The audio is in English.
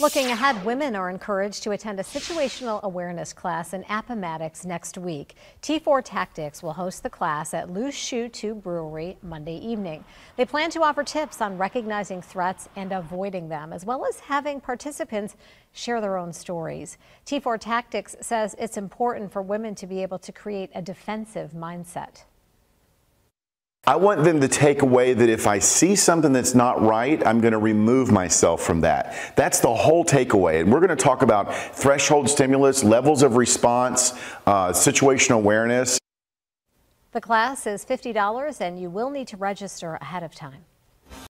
Looking ahead, women are encouraged to attend a situational awareness class in Appomattox next week. T4 Tactics will host the class at Loose Shoe 2 Brewery Monday evening. They plan to offer tips on recognizing threats and avoiding them, as well as having participants share their own stories. T4 Tactics says it's important for women to be able to create a defensive mindset. I want them to take away that if I see something that's not right, I'm going to remove myself from that. That's the whole takeaway. And we're going to talk about threshold stimulus, levels of response, uh, situational awareness. The class is $50 and you will need to register ahead of time.